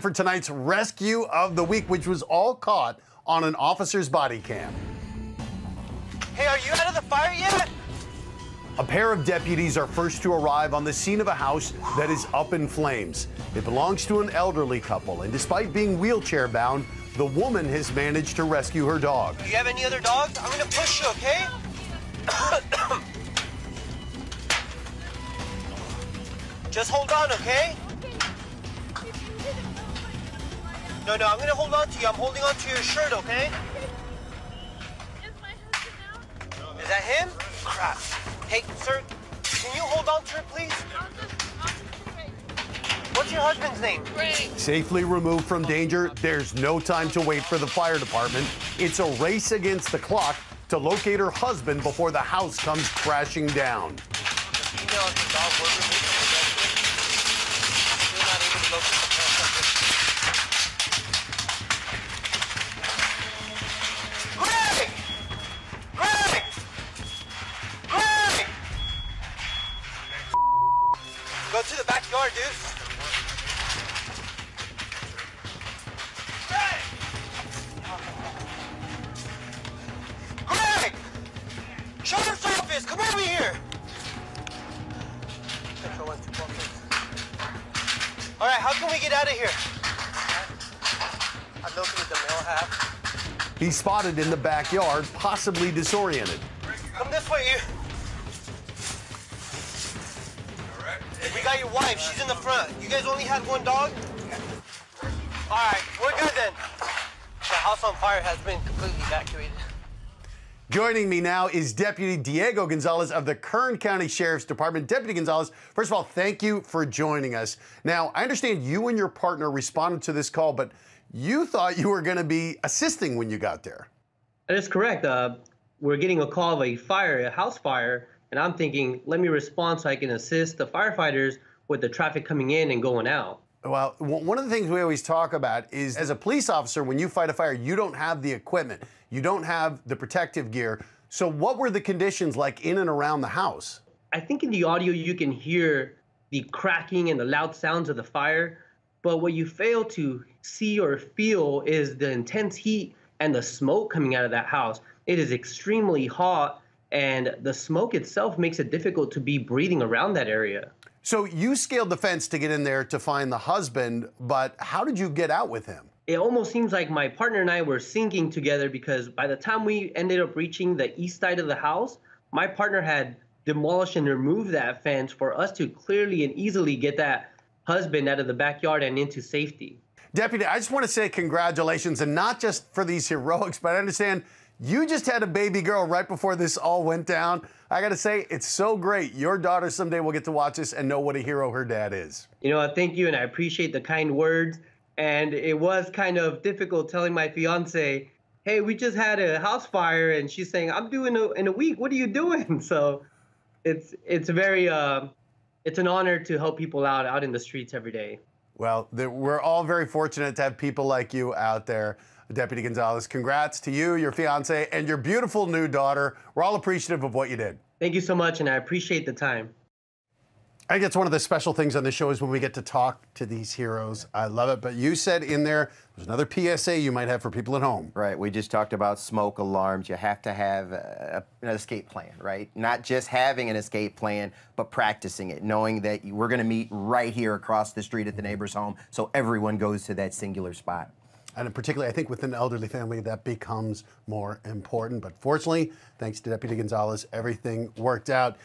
For tonight's rescue of the week, which was all caught on an officer's body cam. Hey, are you out of the fire yet? A pair of deputies are first to arrive on the scene of a house that is up in flames. It belongs to an elderly couple, and despite being wheelchair bound, the woman has managed to rescue her dog. Do you have any other dogs? I'm gonna push you, okay? Just hold on, okay? No, no, I'm gonna hold on to you. I'm holding on to your shirt, okay? Is my husband out? Is that him? Crap. Hey, sir, can you hold on to her, please? What's your husband's name? Safely removed from danger, there's no time to wait for the fire department. It's a race against the clock to locate her husband before the house comes crashing down. Go to the backyard, dude. Greg! Greg! Sheriff's office, come over here! All right, how can we get out of here? I located the male half. He's spotted in the backyard, possibly disoriented. Come this way, you. Your wife. She's in the front. You guys only had one dog? All right, we're good then. The house on fire has been completely evacuated. Joining me now is Deputy Diego Gonzalez of the Kern County Sheriff's Department. Deputy Gonzalez, first of all, thank you for joining us. Now, I understand you and your partner responded to this call, but you thought you were going to be assisting when you got there. That is correct. Uh, we're getting a call of a fire, a house fire, and I'm thinking, let me respond so I can assist the firefighters with the traffic coming in and going out. Well, w- one of the things we always talk about is as a police officer, when you fight a fire, you don't have the equipment, you don't have the protective gear. So, what were the conditions like in and around the house? I think in the audio you can hear the cracking and the loud sounds of the fire, but what you fail to see or feel is the intense heat and the smoke coming out of that house. It is extremely hot, and the smoke itself makes it difficult to be breathing around that area. So, you scaled the fence to get in there to find the husband, but how did you get out with him? it almost seems like my partner and I were syncing together because by the time we ended up reaching the east side of the house, my partner had demolished and removed that fence for us to clearly and easily get that husband out of the backyard and into safety. Deputy, I just want to say congratulations, and not just for these heroics, but I understand you just had a baby girl right before this all went down. I got to say, it's so great. Your daughter someday will get to watch this and know what a hero her dad is. You know, I thank you, and I appreciate the kind words. And it was kind of difficult telling my fiance, hey, we just had a house fire, and she's saying, I'm doing it in a week. What are you doing? So it's it's very uh, it's an honor to help people out out in the streets every day. Well, we're all very fortunate to have people like you out there. Deputy Gonzalez, congrats to you, your fiance, and your beautiful new daughter. We're all appreciative of what you did. Thank you so much, and I appreciate the time. I think it's one of the special things on the show is when we get to talk to these heroes. I love it. But you said in there, there's another PSA you might have for people at home. Right. We just talked about smoke alarms. You have to have a, an escape plan, right? Not just having an escape plan, but practicing it, knowing that you- we're going to meet right here across the street at the neighbor's home, so everyone goes to that singular spot. And particularly, I think with an elderly family, that becomes more important. But fortunately, thanks to Deputy Gonzalez, everything worked out.